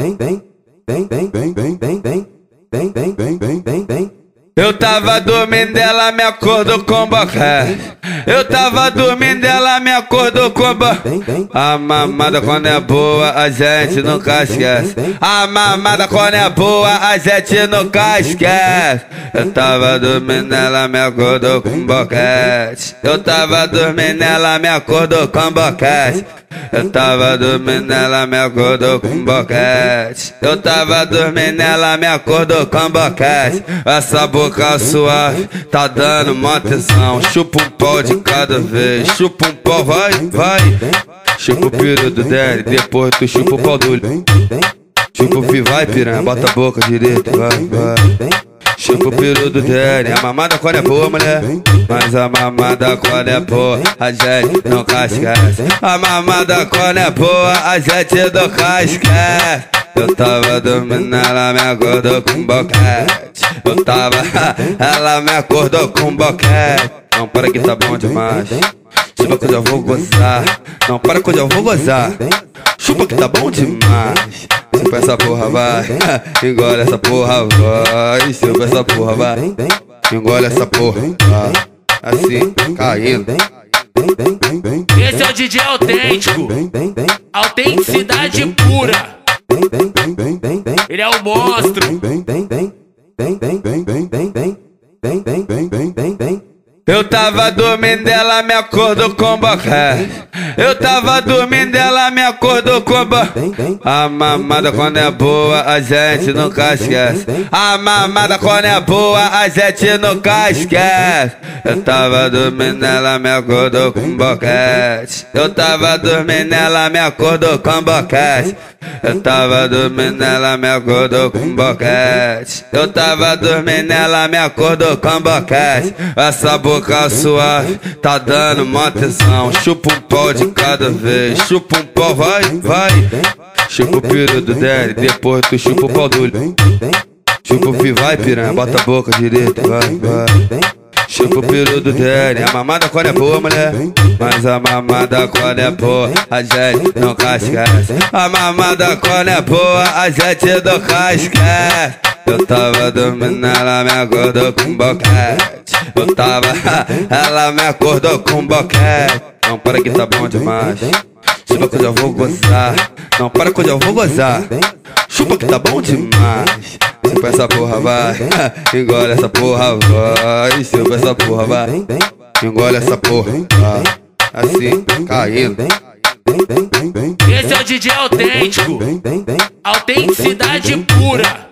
vem, vem, vem, vem, vem, vem, vem, vem, vem, vem, vem, vem, vem, vem. Eu tava dormindo, ela me acordou com boquete. Eu tava dormindo, ela me acordou com boquete. A mamada quando é boa, a gente nunca esquece. A mamada quando é boa, a gente nunca esquece. Eu tava dormindo, ela me acordou com boquete. Eu tava dormindo, ela me acordou com boquete. Eu tava dormindo, ela me acordou com boquete. Eu tava dormindo, ela me acordou com boquete. Essa boca suave tá dando mó tesão. Chupa um pau de cada vez. Chupa um pau, vai, vai. Chupa o piru do Derry, depois tu chupa o pau do Chupa o vai piranha, bota a boca direita, vai, vai. Chupa o peru do Derry, a mamada quando é boa, mulher. Mas a mamada quando é boa, a gente não casquece. A mamada quando é boa, a gente não casquece. Eu tava dormindo, ela me acordou com boquete. Eu tava, ela me acordou com boquete. Não para que tá bom demais. Chupa que eu já vou gozar. Não para que eu já vou gozar. Chupa que tá bom demais. Chupa essa porra, vai. Engole essa porra, vai. Chupa essa porra, vai. Engole essa porra, vai. Assim, caindo. Esse é o DJ autêntico. Autenticidade pura. Ele é o monstro. Eu tava dormindo, ela me acordou com boquete. Eu tava dormindo, ela me acordou com boquete. A mamada quando é boa, a gente nunca esquece. A mamada quando é boa, a gente nunca esquece. Eu tava dormindo, ela me acordou com boquete. Eu tava dormindo, ela me acordou com boquete. Eu tava dormindo, ela me acordou com boquete. Eu tava dormindo, ela me acordou com boquete. Essa boca suave tá dando mó tesão. Chupa um pau de cada vez. Chupa um pau, vai, vai. Chupa o piru do Derry, depois tu chupa o pau do Chupa o pi, vai piranha, bota a boca direita, vai, vai. Chupa o peru do Derry, a mamada quando é boa, mulher. Mas a mamada quando é boa, a gente não casquece. A mamada quando é boa, a gente não casquece. Eu tava dormindo, ela me acordou com boquete. Eu tava, ela me acordou com boquete. Não para que tá bom demais. Chupa que eu já vou gozar. Não para que eu já vou gozar. Chupa que tá bom demais. Chupa essa porra, vai. Engole essa porra, vai. Chupa essa porra, vai. Engole essa porra, vai. Assim, caindo. Esse é o DJ autêntico. Autenticidade pura.